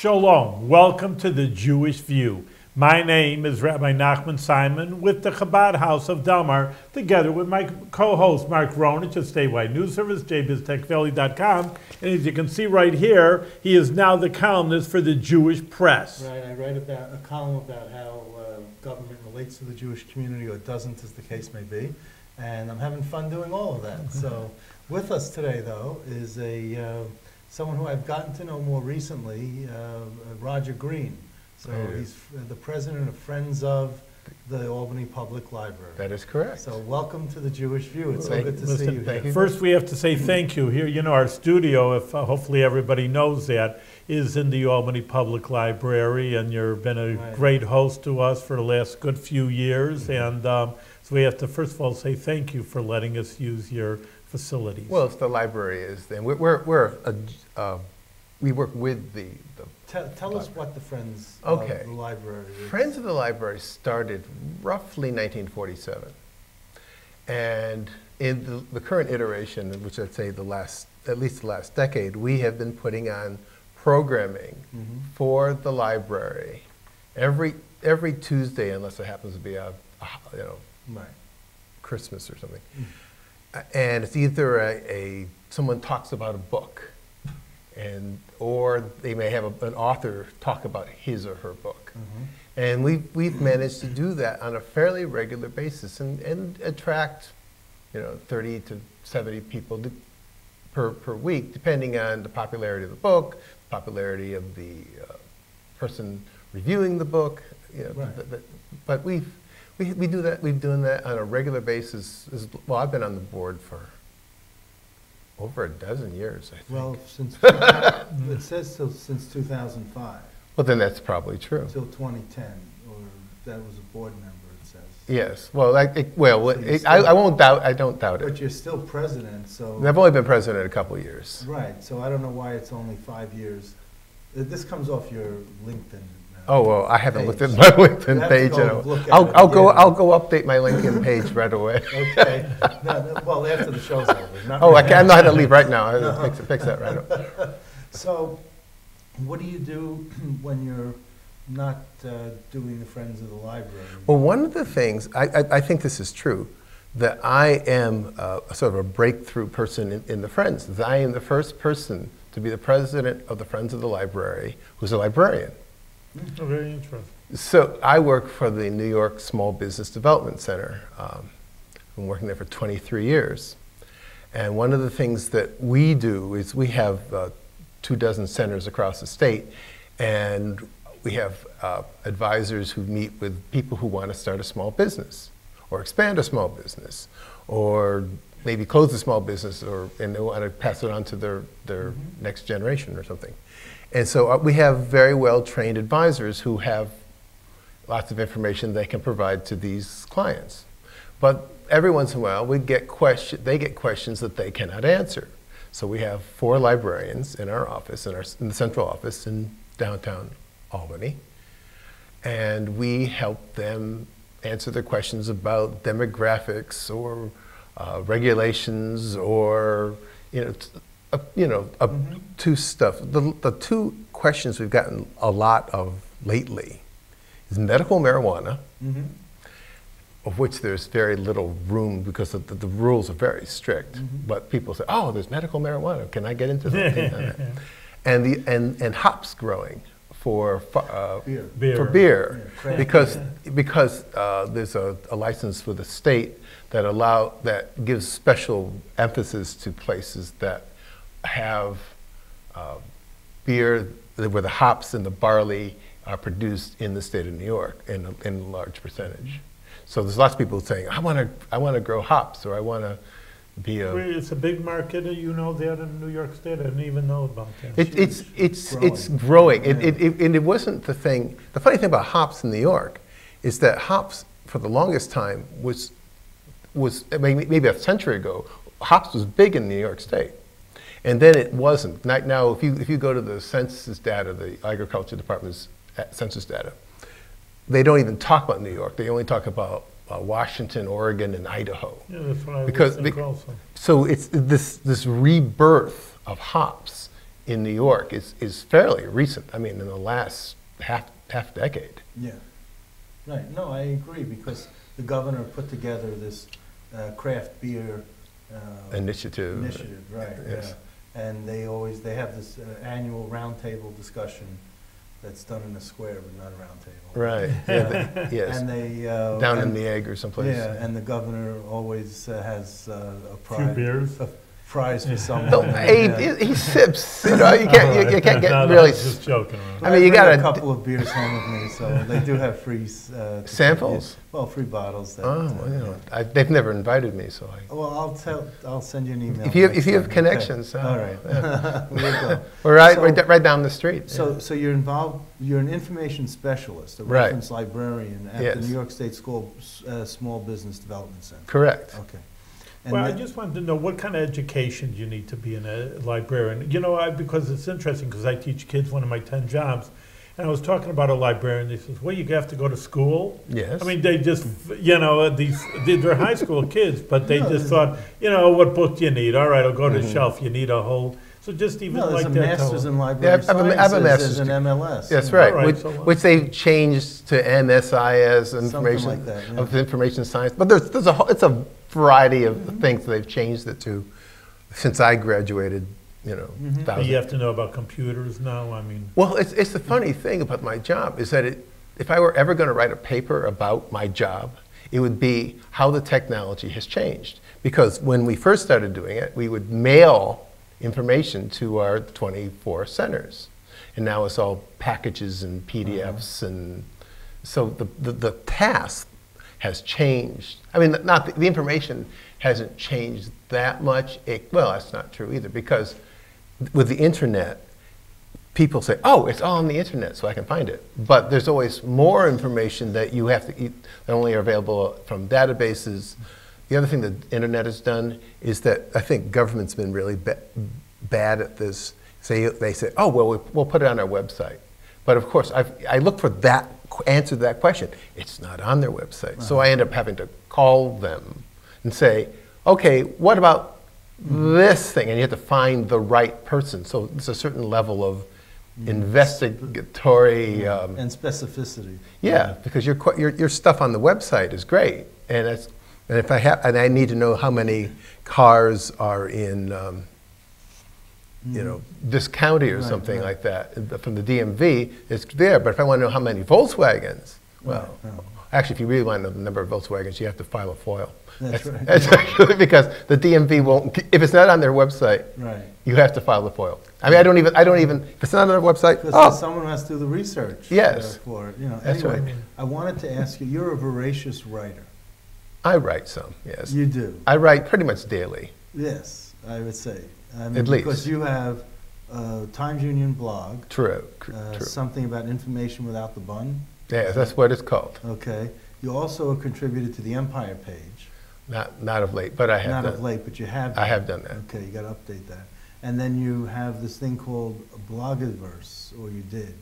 Shalom. Welcome to the Jewish View. My name is Rabbi Nachman Simon with the Chabad House of Delmar, together with my co-host Mark Ronich of Statewide News Service, jbiztechvalley.com. And as you can see right here, he is now the columnist for the Jewish Press. Right, I write about, a column about how uh, government relates to the Jewish community, or doesn't, as the case may be. And I'm having fun doing all of that. So with us today, though, is a, uh, someone who I've gotten to know more recently, uh, Roger Green. So Oh, yeah. he's f- the president of Friends of the Albany Public Library. That is correct. So welcome to the Jewish View. It's so good to see you here. you. First, we have to say thank you. Here, you know, our studio, if uh, hopefully everybody knows that, is in the Albany Public Library, and you've been a Right. great host to us for the last good few years. And um, so we have to first of all say thank you for letting us use your facilities. Well, if the library is, and we're, we're, we're a, uh, we work with the, the Tell, tell us what the Friends of Okay. the Library is. Friends of the Library started roughly 1947. And in the, the current iteration, which I'd say the last, at least the last decade, we have been putting on programming Mhm. for the library every, every Tuesday, unless it happens to be a, a you know, Right. Christmas or something. Uh, And it's either a, a, someone talks about a book, and, or they may have a, an author talk about his or her book. Mhm. And we've, we've managed to do that on a fairly regular basis and, and attract, you know, 30 to 70 people to, per, per week, depending on the popularity of the book, popularity of the uh, person reviewing the book. You know, Right. th- but we've, we, we do that, we've done that on a regular basis. as- Well, I've been on the board for over a dozen years, I think. Well, since, it says till, since 2005, Well, then that's probably true. till 2010, or that was a board member, it says. Yes, well, I, it- well, So you it- I, still- I won't doubt, I don't doubt it. But it. you're still president, so, And I've only been president a couple of years. right, so I don't know why it's only five years. Uh, This comes off your LinkedIn. Uh, Oh, well, I haven't looked at my LinkedIn have to page. go you know. look at I'll, it I'll go, again. I'll go update my LinkedIn page right away. Okay, No, no, well, after the show's over. not Oh, I right can, I know now. how to leave right now. I'll fix, fix that right up. So, what do you do when you're not uh, doing the Friends of the Library? Well, one of the things, I, I, I think this is true, that I am uh, a sort of a breakthrough person in, in the Friends. That I am the first person to be the president of the Friends of the Library who's a librarian. Oh, very interesting. So I work for the New York Small Business Development Center. Um, I've been working there for 23 years. And one of the things that we do is we have uh, two dozen centers across the state, and we have uh, advisors who meet with people who want to start a small business, or expand a small business, or maybe close a small business, or and they want to pass it on to their, their next generation or something. And so uh, we have very well trained advisors who have lots of information they can provide to these clients. But every once in a while, we get question, they get questions that they cannot answer. So we have four librarians in our office, in, our, in the central office in downtown Albany, and we help them answer their questions about demographics or uh, regulations or you know, uh, you know, uh, two stuff. The, the two questions we've gotten a lot of lately is medical marijuana, Mhm. of which there's very little room because the, the, rules are very strict. But people say, "Oh, there's medical marijuana. Can I get into that?" and the and, and hops growing for uh, Beer. Beer. for beer Yeah, craft because because uh, there's a, a license for the state that allow that gives special emphasis to places that have uh, beer where the hops and the barley are produced in the state of New York in a, in a large percentage. So there's lots of people saying, I want to I want to grow hops or I want to be a It's a big market, you know, there in New York State. I didn't even know about that. It, it's it's Growing. it's growing. Yeah. it, it, and it wasn't the thing. The funny thing about hops in New York is that hops, for the longest time, was was I mean, maybe a century ago. Hops was big in New York State, and then it wasn't. Right now, if you if you go to the census data, the agriculture department's uh, census data, they don't even talk about New York. They only talk about uh, Washington, Oregon, and Idaho. Yeah, that's what I Because would think be- also. So it's this this rebirth of hops in New York is, is fairly recent. I mean, in the last half, half decade. Yeah. Right, no, I agree, because the governor put together this uh, craft beer uh, Initiative. initiative, right, yeah. Yes. And they always, they have this uh, annual roundtable discussion that's done in a square, but not a round table. Right, yeah, they- yes, And they. uh, down in and- the egg or someplace. Yeah, and the governor always uh, has uh, a Few prize, beers. a prize for someone. No, Abe, Yeah. he, he sips, you know, you can't, you, you can't get no, really, was just joking around. I mean, you bring gotta a couple of beers home with me, so they do have free uh, to- Samples? Well, free bottles. That, oh, uh, well, you know, I, they've never invited me, so I, Well, I'll tell. I'll send you an email. If you have- if you have time, okay? connections, uh, All right. we'll We're right, So- right, right down the street. So, yeah. so you're involved. You're an information specialist, a Right. reference librarian at Yes. the New York State School uh, Small Business Development Center. Correct. Okay. And Well, I just wanted to know what kind of education do you need to be in a librarian? You know, I, because it's interesting, because I teach kids one of my 10 jobs, and I was talking about a librarian. He says, well, you have to go to school. Yes. I mean, they just, you know, these, they're high school kids, but they No, just thought, you know, what book do you need? All right, I'll go to the Mhm. shelf. You need a whole, so just even no, there's like a that. master's tell- in Yeah, library I have a- I have a sciences. master's There's an MLS. That's you know. right, which, so which they've changed to MSIS, information, like that, yeah. of information science. But there's, there's a, whole- it's a variety of things that they've changed it to since I graduated, you know, Mhm. You have to know about computers now. I mean, Well, it's, it's the funny thing about my job is that it, if I were ever going to write a paper about my job, it would be how the technology has changed. Because when we first started doing it, we would mail information to our 24 centers. And now it's all packages and PDFs. And so the, the, the task has changed. I mean, not the, the information hasn't changed that much. It, well, that's not true either because with the internet, people say, "Oh, it's all on the internet, so I can find it." But there's always more information that you have to eat that only are available from databases. The other thing the internet has done is that I think government's been really ba- bad at this. Say they say, "Oh, well, we- we'll put it on our website," but of course, I've, I look for that answer to that question. It's not on their website, so I end up having to call them and say, "Okay, what about this thing?" And you have to find the right person. So it's a certain level of investigatory. Um, and specificity. yeah, because your, your your stuff on the website is great, and it's and if I have and I need to know how many cars are in. Um, you know, this county or Right, something right. like that uh, from the DMV, it's there. But if I want to know how many Volkswagens, well, Right, actually, if you really want to know the number of Volkswagens, you have to file a FOIL. That's right. That's actually because the DMV won't. If it's not on their website, Right. you have to file the FOIL. I mean, I don't even. I don't even. If it's not on their website, oh, someone has to do the research. Yes. For you know. That's anyway, right. I wanted to ask you. You're a voracious writer. I write some. Yes, You do. I write pretty much daily. Yes, I would say. I mean, At least. Because you have a Times Union blog, True. uh, true. something about information without the bun. Yeah, that's what it's called. Okay. You also contributed to the Empire page. Not not of late, but I have Not done. of late, but you have. I have done that. Okay, you got to update that. And then you have this thing called Blogiverse, or you did.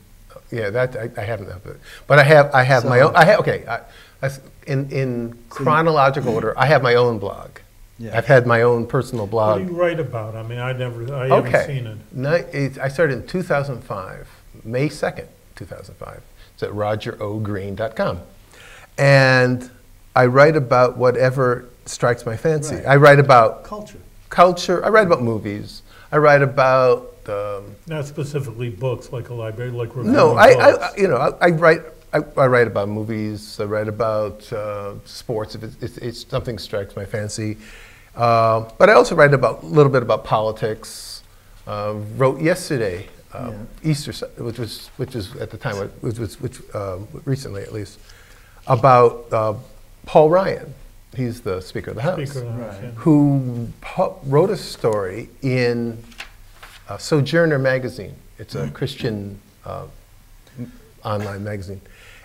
Yeah, that I, I haven't done it, but I have I have my own. I have okay. I, in in So you- chronological order, I have my own blog. Yeah. I've had my own personal blog. what blog. do you write about? I mean, I never, I Okay. haven't seen it. No, it, I started in 2005, May 2nd, 2005. It's at rogerogreen.com. And I write about whatever strikes my fancy. Right. I write about Culture. culture, I write about movies, I write about. Um, Not specifically books like a library, like no, reviewing I, I, books. you know, I, I write. I, I write about movies. I write about uh, sports if it's, it's, it's something strikes my fancy. Uh, but I also write about a little bit about politics. Uh, wrote yesterday, uh, Easter, which was which was at the time, which was which uh, recently at least, about uh, Paul Ryan. He's the Speaker of the House Speaker of the House, Right. yeah. who wrote a story in uh, Sojourner magazine. It's a Christian uh, online magazine.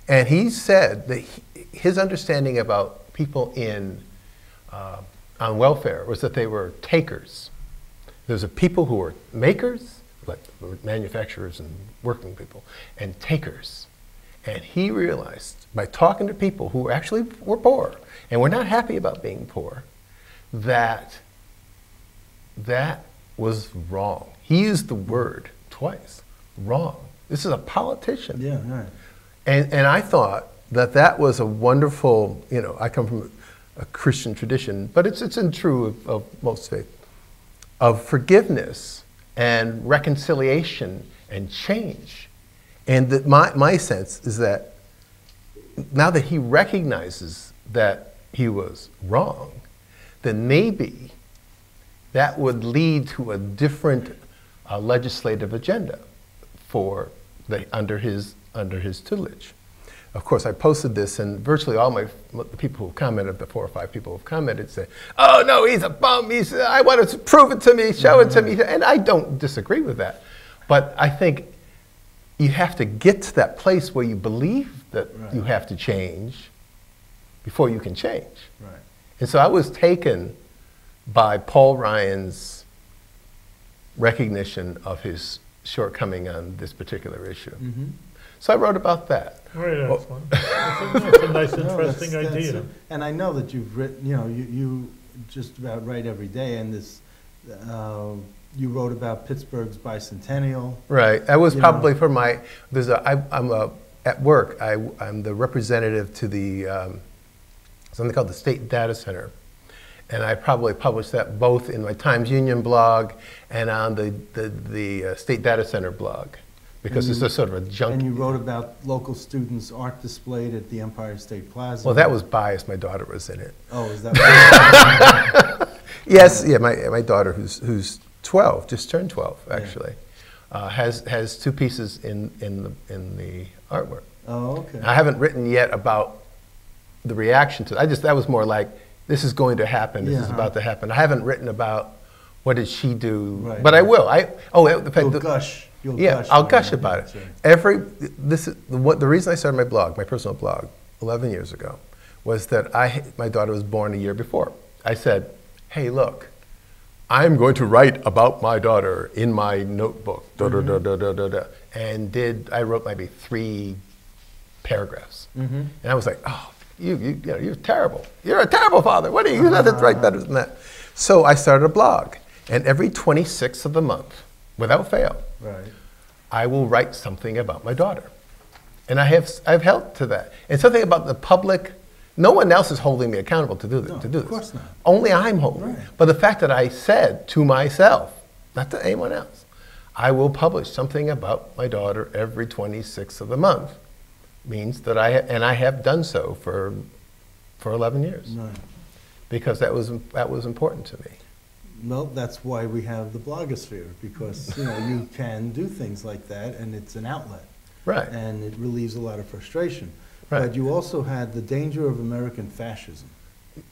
And he said that he, his understanding about people in uh, on welfare was that they were takers. There's a people who were makers, like manufacturers and working people, and takers. And he realized by talking to people who actually were poor and were not happy about being poor, that that was wrong. He used the word twice, wrong. This is a politician. Yeah, right. And, and I thought that that was a wonderful, you know, I come from a Christian tradition, but it's, it's true of, of most faith, of forgiveness and reconciliation and change. And that my, my sense is that now that he recognizes that he was wrong, then maybe that would lead to a different uh, legislative agenda for the, under, his, under his tutelage. Of course, I posted this, and virtually all my the people who commented, the four or five people who commented, say, "Oh no, he's a bum. He's I want to prove it to me, show it to me," and I don't disagree with that. But I think you have to get to that place where you believe that Right. you have to change before you can change. Right. And so I was taken by Paul Ryan's recognition of his shortcoming on this particular issue. Mm-hmm. So I wrote about that. Very Well- excellent. That's a- that's a nice, No, that's- interesting that's idea. it. And I know that you've written, you know, you, you just about write every day, and this, uh, you wrote about Pittsburgh's bicentennial. Right. That was You know. probably for my. There's a. I, I'm a at work. I, I'm the representative to the um, something called the State Data Center, and I probably published that both in my Times Union blog and on the the, the uh, State Data Center blog, because And it's a sort of a junk. And you wrote about local students' art displayed at the Empire State Plaza. well, that was biased. My daughter was in it. Oh, is that? Yes, yeah, my, my daughter, who's, who's 12, just turned 12, Yeah. actually, uh, has, has two pieces in, in, the, in the artwork. Oh, okay. I haven't written yet about the reaction to it. I just, that was more like, this is going to happen, this is Yeah. about to happen. I haven't written about what did she do, Right. but I will. I, oh, fact, You'll the- gush. You'll yeah, gush. I'll gush about it. Every this is the, what, the reason I started my blog, my personal blog, 11 years ago, was that I my daughter was born a year before. I said, "Hey, look, I'm going to write about my daughter in my notebook." Da, da, da, da, da, da, da. And did I wrote maybe three paragraphs, Mhm. and I was like, "Oh, you, you, you know, you're terrible. You're a terrible father. What are you? You have to write better than that." So I started a blog, and every 26th of the month, without fail, Right. I will write something about my daughter. And I have, I've held to that. And something about the public, no one else is holding me accountable to do, th- No, to do this. of course not. Only I'm holding. Right. But the fact that I said to myself, not to anyone else, I will publish something about my daughter every 26th of the month means that I, and I have done so for, for 11 years Right. because that was, that was important to me. Well, that's why we have the blogosphere, because, you know, you can do things like that, and it's an outlet. Right. And it relieves a lot of frustration. Right. But you also had the danger of American fascism.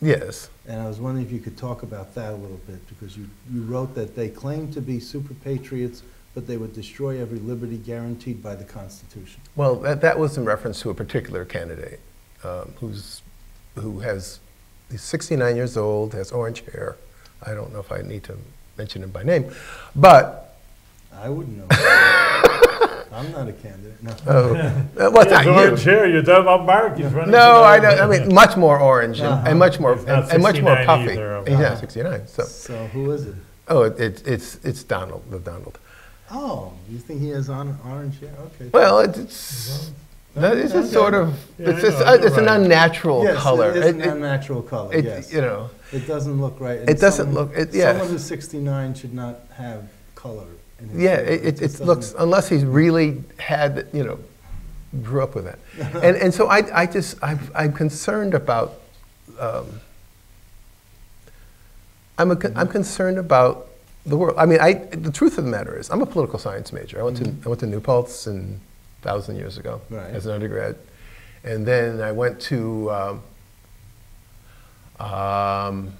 Yes. And I was wondering if you could talk about that a little bit, because you, you wrote that they claimed to be super patriots, but they would destroy every liberty guaranteed by the Constitution. Well, that, that was in reference to a particular candidate um, who's, who has, he's 69 years old, has orange hair. I don't know if I need to mention him by name, but, I wouldn't know. I'm not a candidate, no. oh, what's Yes, not orange you? hair, you're talking about Mark, he's running. No, I know, I mean, much more orange and, Uh-huh. and much more, and, and much more puffy. either. He's not Uh-huh. 69, so, So who is it? oh, it, it's, it's, it's Donald, the Donald. Oh, you think he has on, orange hair? Okay. Well, it's, it's, that is a sort of, Yeah, it's, I it's, uh, it's you're an unnatural Yes, color. it is an It- it- unnatural color, it- yes. You know, It doesn't look right. and It doesn't someone- look- it- yes. Someone who's 69 should not have color in his Yeah, it, it, it looks, unless he's really had, you know, grew up with that. And, and so I, I just, I'm, I'm concerned about, um, I'm, a, con- I'm concerned about the world. I mean, I, the truth of the matter is, I'm a political science major. I went to, I went to New Paltz in, thousand years ago Right. as an undergrad. And then I went to, um, um,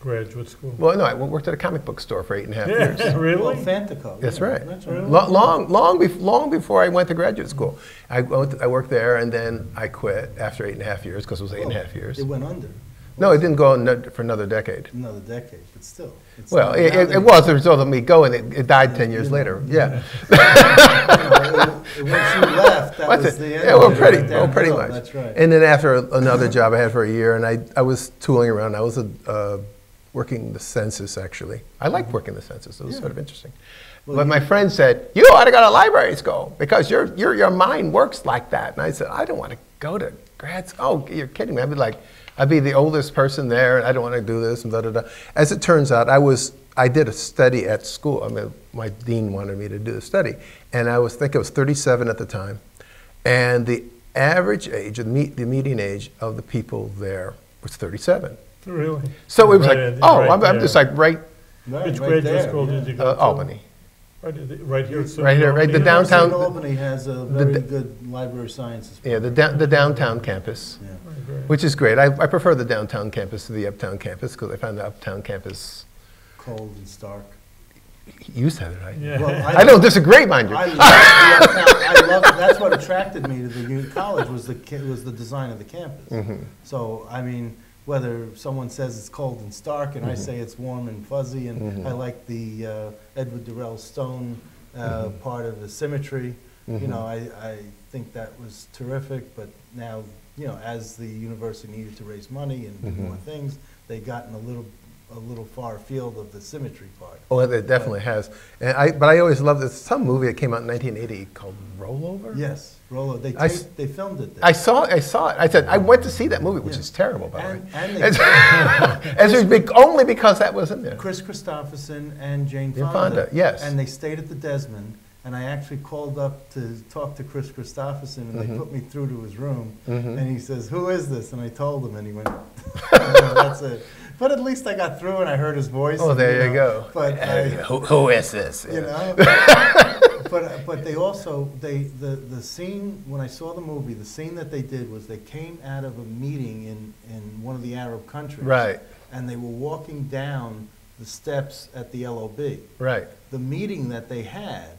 Graduate school. well, no, I worked at a comic book store for eight and a half Yeah, years. Well, really? FantaCo. That's yeah, right. That's right. Lo- Long, long, bef- long before I went to graduate school. I, went to- I worked there and then I quit after eight and a half years because it was eight and a Well, half years. It went under. No, it didn't go on for another decade. Another decade, but still. It's Well, it, it, it was the result of me going. It, it died 10 years Yeah. later. Yeah. you know, it- it- Once you left, that What's was the end. Yeah, well, pretty, right well, pretty much. That's right. And then after another job I had for a year, and I, I was tooling around. I was a, uh, working the census, actually. I liked working the census. It was Yeah. sort of interesting. Well, but my friend said, "You ought to go to library school because your your your mind works like that." And I said, "I don't want to go to grad school. Oh, you're kidding me! I'd be like, I'd be the oldest person there, and I don't want to do this and da da da." As it turns out, I was I did a study at school. I mean, my dean wanted me to do a study, and I was think I was 37 at the time, and the average age, the, me, the median age of the people there was 37. Really? So it was Right like, in- oh, right I'm, I'm just like right Right, Which right graduate school did you go uh, to? Albany. Right, right here. at Right here, right, the Albany University downtown- of Albany has a the very d- good library sciences. Yeah, the, down, the downtown campus, Yeah. Right, right. which is great. I, I prefer the downtown campus to the uptown campus because I found the uptown campus. Cold and stark. You said it, right? Yeah. Well, I don't disagree, mind you. I love, I love, that's what attracted me to the uni- college was the, ca- was the design of the campus. Mm-hmm. So, I mean, whether someone says it's cold and stark and I Mm-hmm. say it's warm and fuzzy, and I like the uh, Edward Durell Stone uh, Mm-hmm. part of the symmetry, you know, I, I think that was terrific, but now, you know, as the university needed to raise money and do more things, they gotten a little, a little far afield of the symmetry part. Oh, it definitely has. And I, but I always loved this. Some movie that came out in 1980 called Rollover. Yes, Rollo, they I s- taped, they filmed it there. I saw, I saw it. I said I went to see that movie, which Yeah. is terrible, by the way. And, and they As, as it was be- only because that was in there. Kris Kristofferson and Jane Jane Fonda. Fonda, yes. And they stayed at the Desmond, and I actually called up to talk to Kris Kristofferson, and they Mhm. put me through to his room, Mhm. and he says, "Who is this?" And I told him, and he went, "No, "That's it." But at least I got through, and I heard his voice. Oh, and, there you know, go. But I, who, who is this? you know. But but they also they the the scene when I saw the movie, the scene that they did was they came out of a meeting in in one of the Arab countries, Right, and they were walking down the steps at the LOB. right. The meeting that they had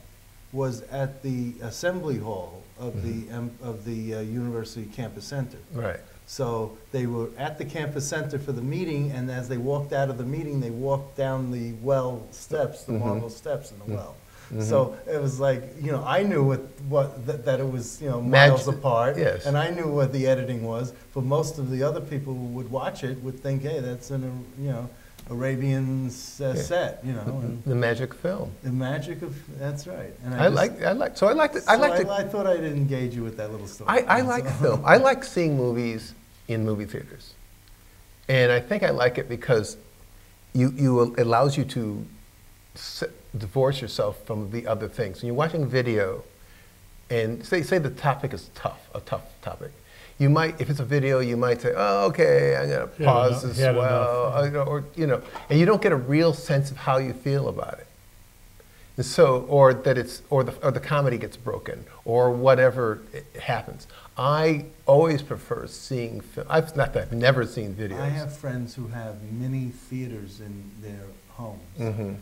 was at the assembly hall of Mm-hmm. the um, of the uh, university campus center. Right. So they were at the campus center for the meeting, and as they walked out of the meeting, they walked down the well steps, the Mhm. marble steps in the well. Mhm. So it was like, you know, I knew what, what, that, that it was, you know, miles apart. yes. And I knew what the editing was, but most of the other people who would watch it would think, hey, that's an, you know, Arabian uh, Yeah. set, you know, and The magic film. the magic of, that's right. And I just- like, I like, so I like, So I like to, I thought I'd engage you with that little story. I, I like So- film. I like seeing movies in movie theaters. And I think I like it because you, you it allows you to divorce yourself from the other things. When you're watching video, and say, say the topic is tough, a tough topic, you might, if it's a video, you might say, oh, okay, I'm going to pause enough- this yeah, well, enough, uh, you know, or, you know, and you don't get a real sense of how you feel about it. And so, or that it's, or the, or the comedy gets broken, or whatever it happens. I always prefer seeing film. I've not that I've never seen videos. I have friends who have mini theaters in their homes. Mhm.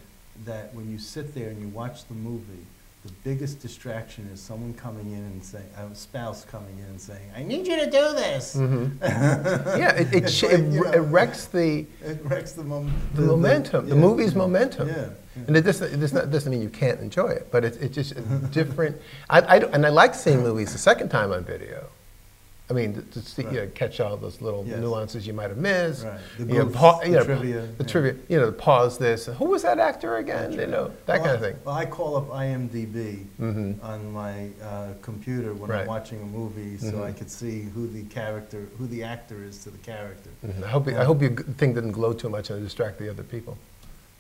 That when you sit there and you watch the movie, the biggest distraction is someone coming in and saying, a spouse coming in and saying, "I need you to do this." Mhm. yeah, it, it, like, it, you it wrecks the, It wrecks the, mom- the, momentum, the yeah, movie's yeah, momentum. Yeah. yeah. And it doesn't, not, doesn't mean you can't enjoy it, but it, it just it's different. I, I and I like seeing movies the second time on video. I mean, to, to see, you know, catch all those little Yes. nuances you might have missed. Right. The You know, pa- the you know, trivia, The yeah. trivia, you know, pause this. Who was that actor again? You know, that Well, kind of thing. Well, I call up IMDb Mhm. on my uh, computer when Right. I'm watching a movie, so Mhm. I could see who the character, who the actor is to the character. Mhm. I hope, you- I hope your thing didn't glow too much and distract the other people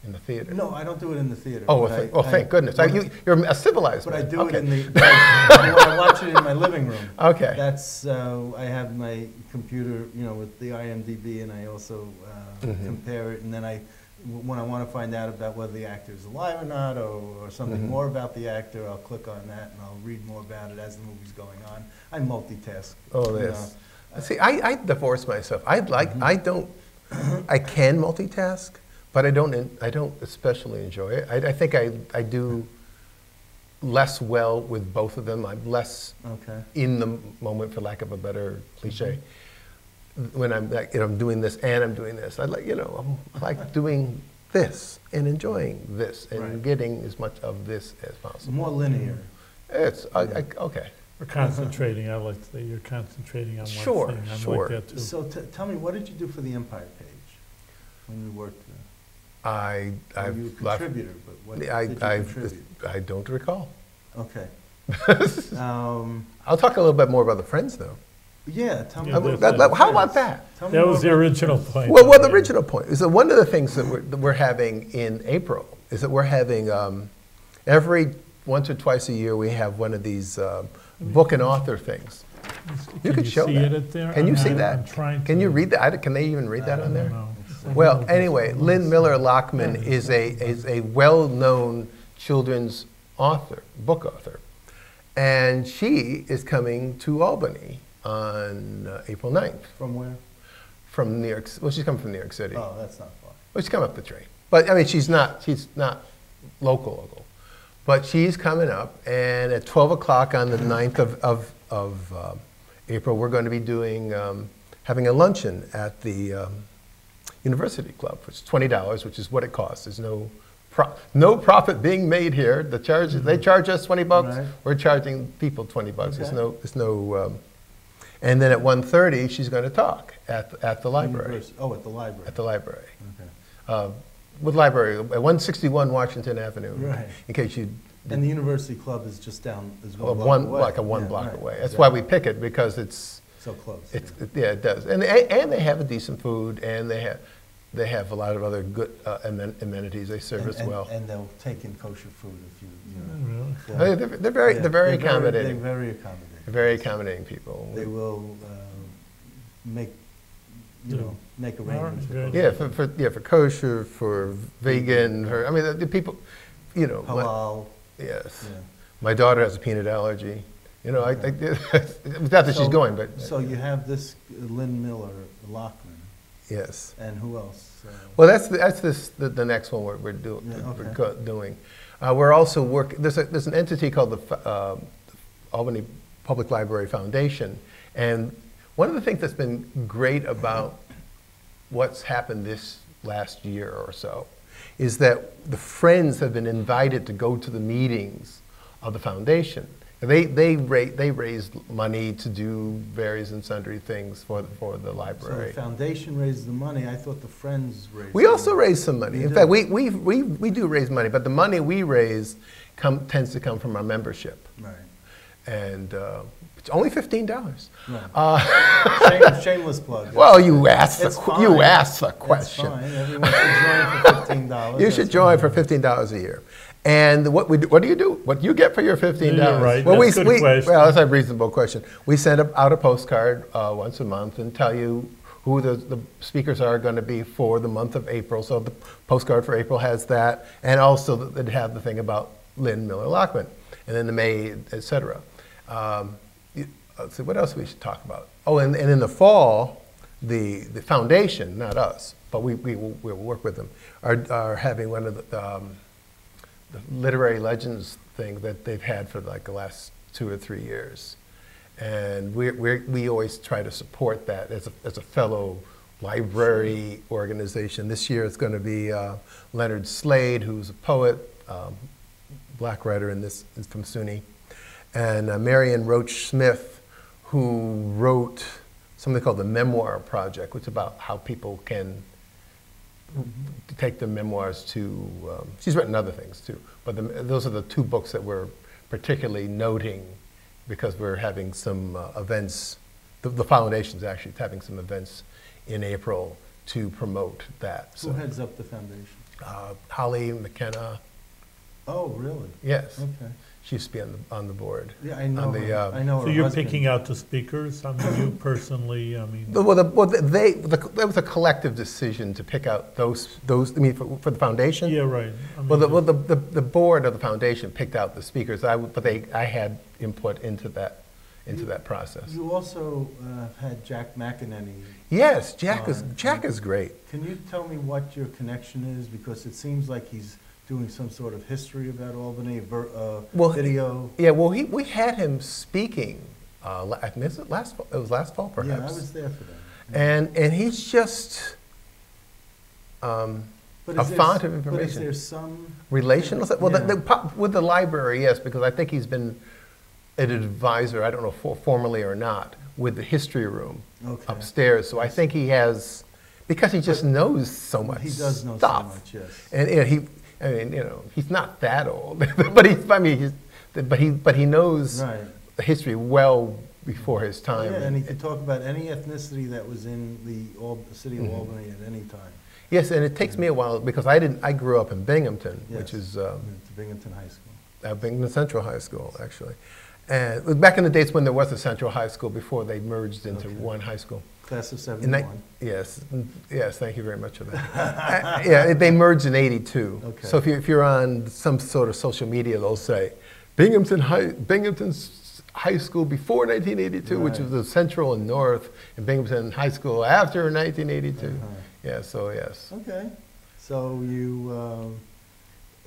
in the theater. No, I don't do it in the theater. Oh, well, I- well, I- thank goodness. I, you, you're a civilized But I do okay. it in the, I- watch it in my living room. Okay. That's, uh, I have my computer, you know, with the IMDb, and I also uh, Mhm. compare it, and then I, when I want to find out about whether the actor is alive or not, or, or something Mhm. more about the actor, I'll click on that, and I'll read more about it as the movie's going on. I multitask. Oh, yes. See, I, I divorce myself. I like, Mm-hmm. I don't, I can multitask, but I don't, I don't especially enjoy it. I, I think I, I do less well with both of them. I'm less Okay. in the moment, for lack of a better cliche. Mm-hmm. When I'm, like, you know, I'm doing this and I'm doing this, I like, you know, I'm like doing this and enjoying this and Right. getting as much of this as possible. more linear. It's I, I, mm-hmm. okay. Or concentrating, I like to say you're concentrating on one Sure, thing. I'm sure. like. So t- tell me, what did you do for the Empire page? when you worked I, there? Or I've you a left- contributor, but what I, did you I, contribute? I don't recall. Okay. Um, I'll talk a little bit more about the Friends, though. yeah, tell me. Yeah, Uh, about that's- that- the how about Friends. that? Tell me That more was the about original Friends. point. Well, well, the original point is that one of the things that we're, that we're having in April is that we're having um, every once or twice a year we have one of these um, book and author things. You Can could show see that. it at there? Can you I'm- see I'm that? trying Can you read that? I- Can they even read that I on don't there? know. Well, anyway, Lyn Miller-Lachmann is a, is a well-known children's author, book author. And she is coming to Albany on uh, April 9th From where? from New York, well, she's coming from New York City. Oh, that's not far. Well, she's coming up the train. But, I mean, she's not, she's not local, local. But she's coming up, and at 12 o'clock on the 9th of, of, of um, April, we're going to be doing, um, having a luncheon at the um, University Club, for $20, which is what it costs. There's no, pro- no profit being made here. The charge, they charge us 20 bucks. Right. We're charging people 20 bucks. There's no, there's no, um, and then at 1:30, she's going to talk at, the- at the library, University- Oh, at the library. at the library. Okay. Uh, With library, at 161 Washington Avenue. Right. In case you, And the University Club is just down, is uh, one block away. like a one Yeah, block right, away. That's why we pick it, because it's, So close. it's, yeah. yeah, it does. And, they- and they have a decent food, and they have, they have a lot of other good uh, amen- amenities they serve And- as and- well. And they'll take in kosher food if you, you Oh, know. really? yeah. They- They're they're very, Yeah, they're very They're accommodating. very accommodating. They're very accommodating people. They will uh, make, you know, make arrangements. for kosher Yeah, for, for, yeah, for kosher, for vegan, for, I mean, the- the people, you know. my- Halal, Yes. yeah. My daughter has a peanut allergy. You know, I, I, not that she's going, but. So you have this Lyn Miller, Lachmann, Yes. and who else? Uh, Well, that's, the- that's this, the, the next one we're, we're doing, Yeah, we're okay. doing. Uh, we're also working, there's a, there's an entity called the, uh, Albany Public Library Foundation. And one of the things that's been great about what's happened this last year or so is that the friends have been invited to go to the meetings of the foundation. And They, they, ra- they raised money to do various and sundry things for, the- for the library. So the foundation raised the money, I thought the Friends raised. We also money. raise some money. You In do? fact, we, we, we, we do raise money, but the money we raise come, tends to come from our membership. Right. And uh, it's only fifteen dollars. Right. Uh, Shame- Shameless plug. well, you asked the, It's qu- you asked the question. fine, everyone should join for fifteen dollars. You should join for fifteen dollars a year. And what we do, what do you do? What do you get for your fifteen dollars? You're right. Well, That's we, we, well, that's a reasonable question. We send up- out a postcard uh, once a month and tell you who the, the speakers are going to be for the month of April. So the postcard for April has that, and also they have the thing about Lyn Miller-Lachmann, and then the May, et cetera. Um, let's see, what else we should talk about? Oh, and, and in the fall, the, the foundation, not us, but we, we will we'll work with them, are, are having one of the, um, the literary legends thing that they've had for like the last two or three years. And we we we always try to support that as a, as a fellow library organization. This year it's going to be uh, Leonard Slade, who's a poet, um, black writer in this is from SUNY, and uh, Marion Roach Smith, who wrote something called the Memoir Project, which is about how people can to take the memoirs to, um, she's written other things too, but the, those are the two books that we're particularly noting because we're having some uh, events, the, the foundation's actually having some events in April to promote that. Who So, heads up the foundation? uh, Holly McKenna, Oh, really? yes, Okay. She used to be on the, on the board. Yeah, I know On the, her, uh, I know her So you're husband. picking out the speakers? I mean, you personally, I mean, The- Well, the, well, they, the, that was a collective decision to pick out those, those, I mean, for, for the foundation? yeah, right. I mean, Well, the, well the, the, the board of the foundation picked out the speakers, I, but they, I had input into that, into that process. You also uh, had Jack McEneny. Yes, Jack is, Fine. Jack is great. Can you tell me what your connection is? Because it seems like he's doing some sort of history about Albany, ver- uh, Well, video. Yeah, well, he, we had him speaking, uh, I think it was last, fall- it was last fall perhaps. Yeah, I was there for that. And, and he's just, um, But a font of But is information. there some? relational, well, Yeah. the, po- with the library, yes, because I think he's been an advisor, I don't know for, formally or not, with the history room Okay. upstairs. So I think he has, because he just knows so much. He does know so much, yes. And know, he, I mean, you know, he's not that old, but he's, I mean, he's, but he, but he knows Right. the history well before his time. Yeah, and he could talk about any ethnicity that was in the Al- city of Mhm. Albany at any time. yes, and it takes me a while because I didn't. I grew up in Binghamton, which is um, To Binghamton High School. uh, Binghamton Central High School, actually. And it was back in the days when there was a Central High School before they merged into Okay. one high school. Class of In ni- 71. yes, mm, yes, thank you very much for that. Uh, yeah, they merged in '82. Okay. So if, you, if you're on some sort of social media, they'll say Binghamton High, Binghamton's High School before 1982, which Right. was the Central and North, and Binghamton High School after 1982. Uh-huh. Yeah, so yes. Okay, so you, um,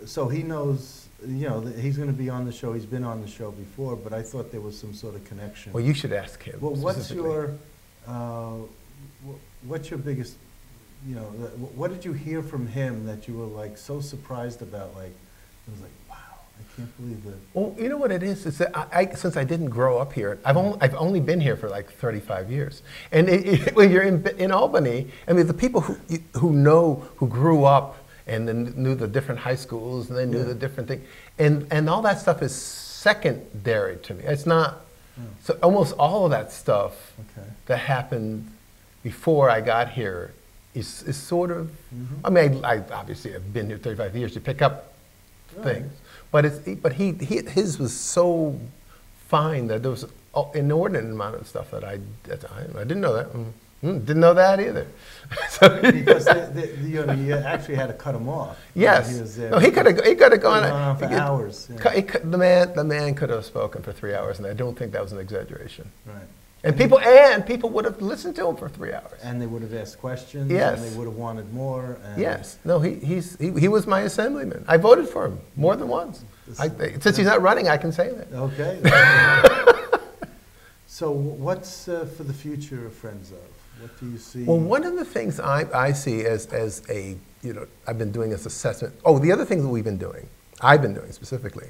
so he knows, you know, that he's gonna be on the show, he's been on the show before, but I thought there was some sort of connection. Well, you should ask him. Well, what's specifically. your, uh, wh- what's your biggest, you know, wh- what did you hear from him that you were like so surprised about, like, it was like, wow, I can't believe that. Well, you know what it is? Is that I, I, since I didn't grow up here, I've only, I've only been here for like 35 years. And it, it, when you're in, in Albany, I mean, the people who, who know, who grew up and then knew the different high schools and they knew Yeah. the different things, and, and all that stuff is secondary to me. It's not, so almost all of that stuff Okay. that happened before I got here is, is sort of, Mhm. I mean, I, I obviously have been here 35 years, to pick up Right. things. But it's, but he, he, his was so fine that there was an inordinate amount of stuff that I, that I, I didn't know that. Mm, didn't know that either. so, Because, you know, you actually had to cut him off. Yes. He was no, he could have, he could have gone. On for he hours, yeah. he the man, the man could have spoken for three hours, and I don't think that was an exaggeration. Right. And people, and people would have listened to him for three hours. And they would have asked questions. Yes. And they would have wanted more. and- Yes, no, he, he's, he, he was my assemblyman. I voted for him more than once. I, since he's not running, I can say that. Okay. So what's uh, for the future of Friends of? What do you see? Well, one of the things I, I see as, as a, you know, I've been doing this assessment. Oh, the other thing that we've been doing, I've been doing specifically,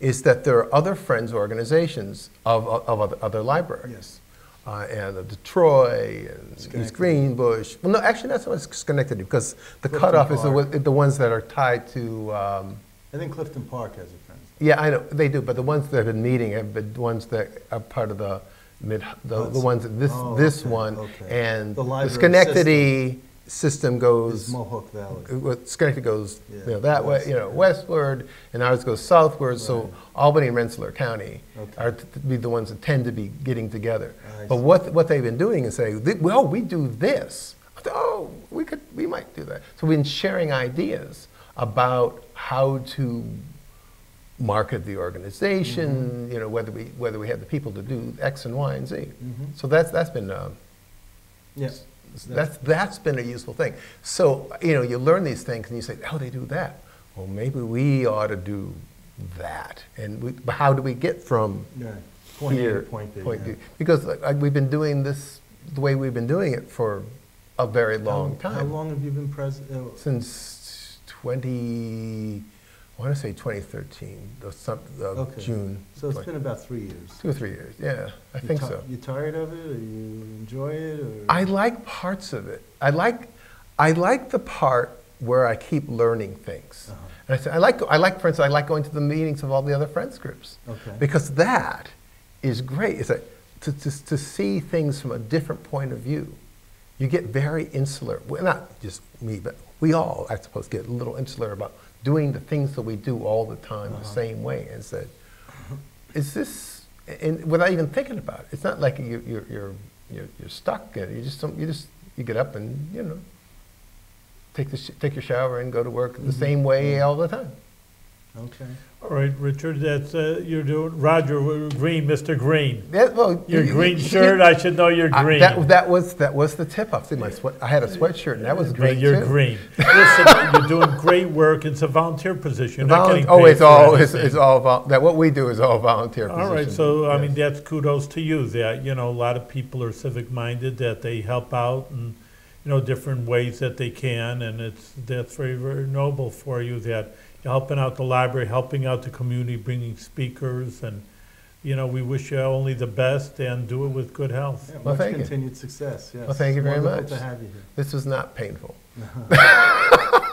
is that there are other friends organizations of, of other, other libraries. Yes. Uh, and of Detroit and East Greenbush. Well, no, actually, that's not Schenectady because the Clifton cutoff is the, the ones that are tied to. Um, I think Clifton Park has a Friends. yeah, I know they do, but the ones that have been meeting have been ones that are part of the mid, the, the ones this oh, this okay, one okay. and The the, library Schenectady system, goes. Mohawk Valley. well, Schenectady goes Yeah, you know, that way, you know, west, westward, and ours goes southward. So Albany and Rensselaer County Okay. are to be the ones that tend to be getting together. I But see. what what they've been doing is saying, "Th- well, we do this. Oh, we could, we might do that. So we've been sharing ideas about how to market the organization. Mm-hmm. You know, whether we whether we have the people to do X and Y and Z. Mhm. So that's that's been. Uh, Yes. that's, that's been a useful thing. So, you know, you learn these things and you say, oh, they do that. Well, maybe we ought to do that. And we, how do we get from Right. Point A here to point B. point yeah. B? Because like, we've been doing this the way we've been doing it for a very long How- time. How long have you been president? Since 20, I want to say 2013, the, some, the Okay. June. So it's 20 been about three years. two or three years. Yeah, I You think so. You tired of it, or you enjoy it, or? I like parts of it. I like, I like the part where I keep learning things. Uh-huh. And I, say, I like, I like, for instance, I like going to the meetings of all the other friends groups Okay. because that is great. It's like to, to, to see things from a different point of view. You get very insular. Well, not just me, but we all, I suppose, get a little insular about doing the things that we do all the time the Uh-huh. same way. And said, is this, and without even thinking about it, it's not like you, you're, you're, you're, you're stuck. You just, you just, you get up and, you know, take, the sh- take your shower and go to work the Mhm. same way all the time. Okay. All right, Richard, that's, uh, you're doing, Roger Green, Mr. Green. Yeah, well, Your you- green you- shirt, I should know you're I- green. that, that was that was the tip off. See, my sweat, I had a sweatshirt and that was great You're too. green. Listen, you're doing great work. It's a volunteer position. You're not Volun- getting oh, paid it's for all it's, anything. it's all vol- that what we do is all volunteer. All right, positions, so I mean, that's kudos to you that, you know, a lot of people are civic minded, that they help out in, you know, different ways that they can, and it's, that's very, very noble for you that you're helping out the library, helping out the community, bringing speakers and you know, we wish you only the best and do it with good health. Yeah, Well, much thank you. continued success, yes. Well, thank you very much. to have you here. This was not painful.